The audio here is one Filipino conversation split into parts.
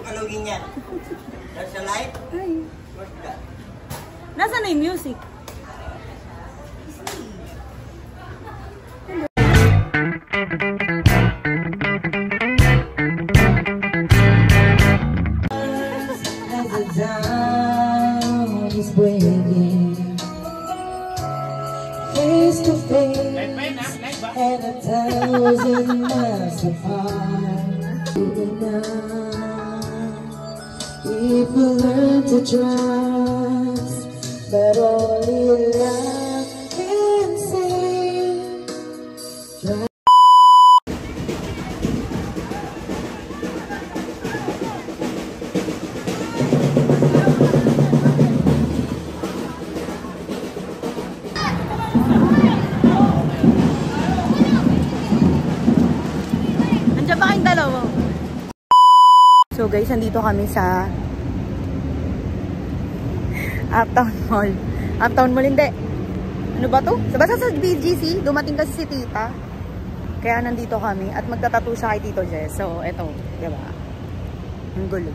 kalugin yan? There's a light? Ay. What's that? Nasaan na yung music? as the dawn is breaking. Face to face and a thousand miles apart. People learn to trust, but only love So guys, nandito kami sa Uptown Mall. Uptown Mall, hindi. Ano ba to? Sa basta sa BGC, dumating kasi si tita. Kaya nandito kami at magtatato siya kay Tito Jess. So, eto, di ba? Ang gulo.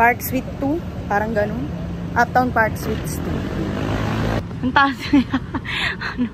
Park Suite 2, parang ganun. Uptown Park Suites 2. Ang taas niya. ano?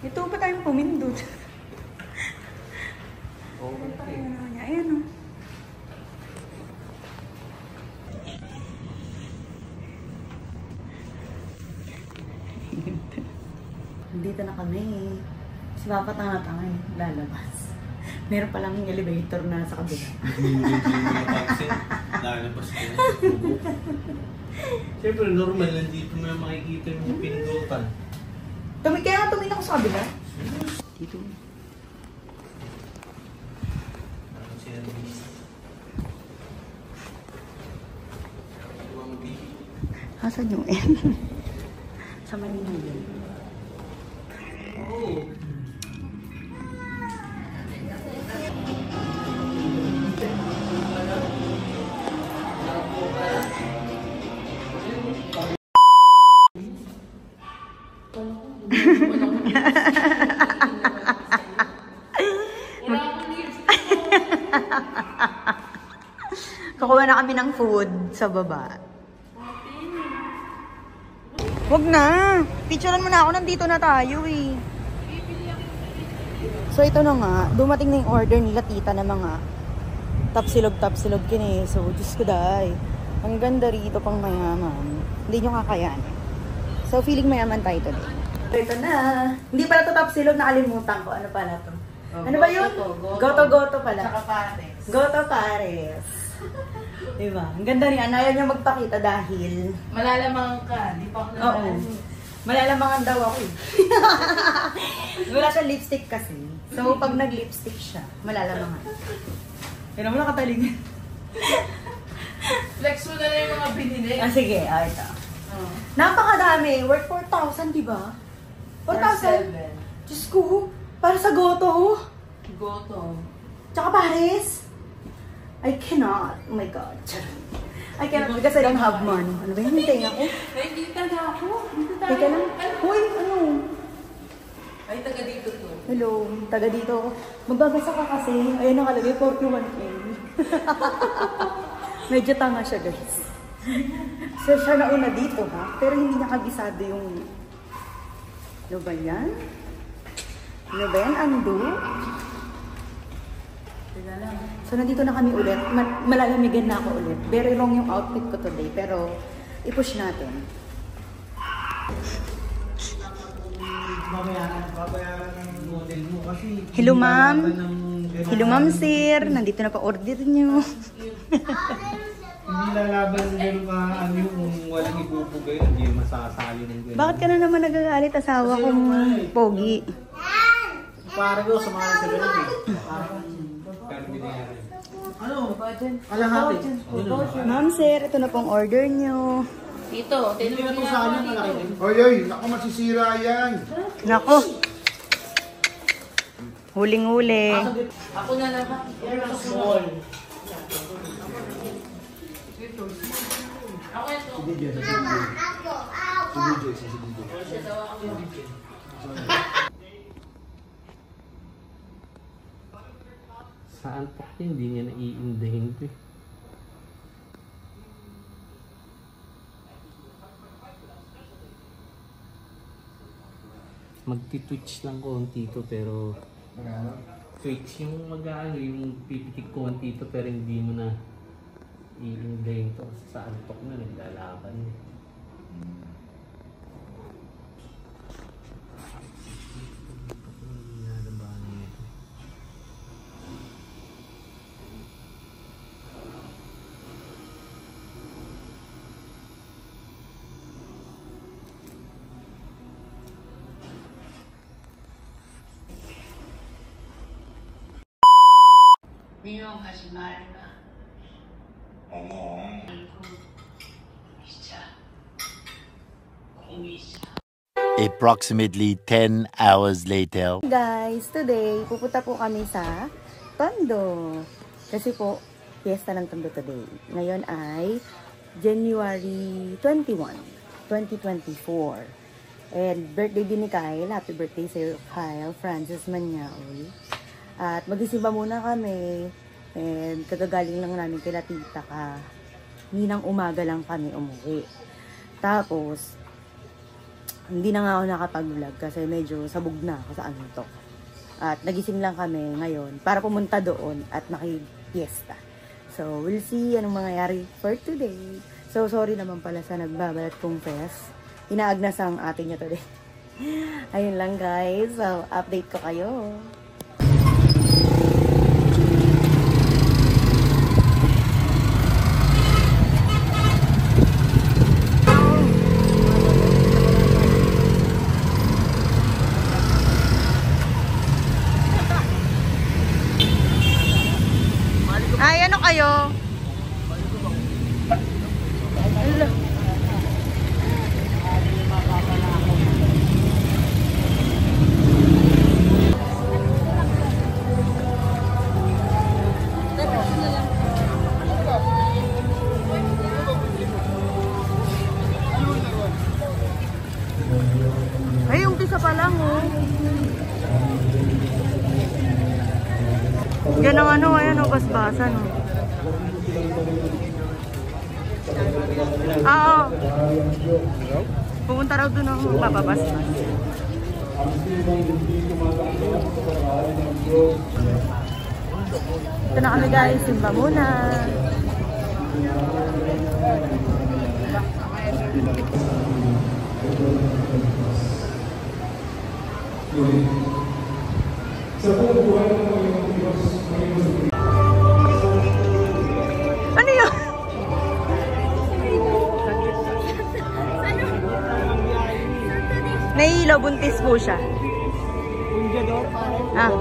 Ito pa tayong pumindot. Okay. Ayan o. Dito na kami. Si Papa tanga-tanga eh. Lalabas. Meron pa lang yung elevator na sa kabila. Lalabas ko. Siyempre, normal. Nandito mo na makikita yung pindutan. Tumi kaya nga tumingin ako sa kabila. Dito. B. Asan yung N? Kukuha na kami ng food sa baba. Wag na. Picturean mo na ako. Nandito na tayo eh. So ito na nga. Dumating na yung order nila tita na mga tapsilog tapsilog kini. So Diyos ko dahi. Ang ganda rito pang mayaman. Hindi nyo kakayan. So feeling mayaman tayo today. Ito na. Hindi pala to tapsilog. Nakalimutan ko. Ano pala to? ano ba yun? Goto-goto pala. Saka pares. Goto Pares. Diba? Ang ganda niya. Ayaw niya magpakita dahil... Malalamang ka. Di pa ako Oo. Malalamangan daw ako eh. Wala siyang lipstick kasi. So, pag nag-lipstick siya, malalamangan. Pero mo nakataling. Flex mo na lang yung mga binili. ah, sige. Ah, ito. Oh. Napakadami. Worth 4,000, di ba? 4,000? Diyos ko. Para sa goto. Goto. Tsaka Paris. Cannot. Oh my God. I cannot because I don't have money. Ano ba yun? Hintay ako. Ay, hindi talaga ako. Dito tayo. Teka lang. Hoy, ano? Ay, taga dito to. Hello, taga dito. Magbabasa ka kasi. Ayun nakalagay, 41K. Medyo tanga siya, guys. So, siya nauna dito, ha? Pero hindi niya kabisado yung... Ano ba yan? Ano ba yan? Undo? So, nandito na kami ulit. Ma- malalamigan na ako ulit. Very wrong yung outfit ko today. Pero, i-push natin. Hello, ma'am. Hello, ma'am, sir. Nandito na pa order niyo. Hindi lalaban ganun ka ano yung kung walang ibubugay, hindi masasali ng ganun. Bakit ka na naman nagagalit asawa kong eh. pogi? Para ko sa mga sa ganun eh. Ano? Kalahati. Ma'am, sir, ito na pong order niyo. Dito. Hindi na to sa akin malaki din. Oy, oy, naku, masisira yan. Nako. Huling-huli. Ako na naman. Small. Ako ito. Si DJ, si DJ. Si DJ, si DJ. Saan pa hindi niya naiindahin to eh. Magti-twitch lang konti to pero twitch yung mag-ano yung pipitik konti to pero hindi mo na iindahin to kasi sa antok na naglalaban eh. Approximately 10 hours later. Guys, today, pupunta po kami sa Tondo. Kasi po, fiesta ng Tondo today. Ngayon ay January 21, 2024. And birthday din ni Kyle. Happy birthday sa'yo, Kyle Francis Manyaoy. At magisimba muna kami. And kagagaling lang namin kila tita ka. Ninang umaga lang kami umuwi. Tapos, hindi na nga ako nakapag-vlog kasi medyo sabog na ako sa antok. At nagising lang kami ngayon para pumunta doon at makipiesta. So, we'll see anong mangyayari for today. So, sorry naman pala sa nagbabalat kong fest. Inaagnas ang atin niya today. Ayun lang guys. So, update ko kayo. Yan ang ano, ayan o, basbasan o. Oo. Pumunta raw doon ako, bababasbas. Ito na kami guys, simba muna. Ano Nahihilo, buntis po siya. Ah.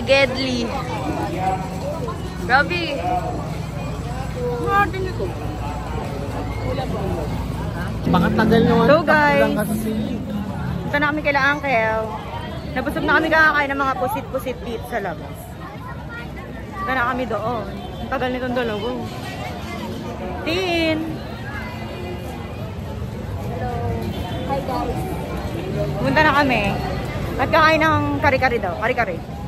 Sa Gedli. Grabe. Martin ito. Pakatagal naman. So, guys. Punta na kami kila Uncle. Nabusog na kami kakakain ng mga pusit-pusit sa labas. Punta na kami doon. Ang tagal nitong dalawa. Tin! Hi guys. Punta na kami. At kakain ng kari-kari daw. Kari-kari.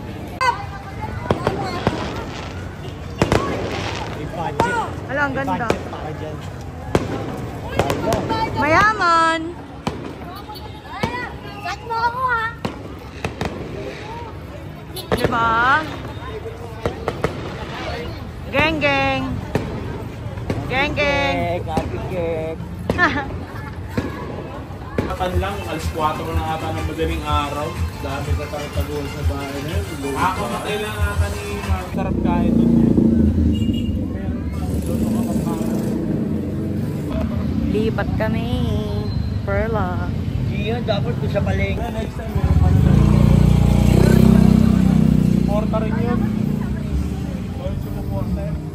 Hala, ang ganda. Para dyan. Mayaman! Chat mo ako ha! Diba? Geng, geng! Geng, geng! Happy cake! Kapan lang, alas 4 na ata ng madaling araw. Dami ka tayo taguan sa bahay na. Ako na kailangan ata ni Mark Tarap kahit doon. Lilipat kami. Perla. Iya, dapat ko siya paling. Next time, Porter yun. Porter yun.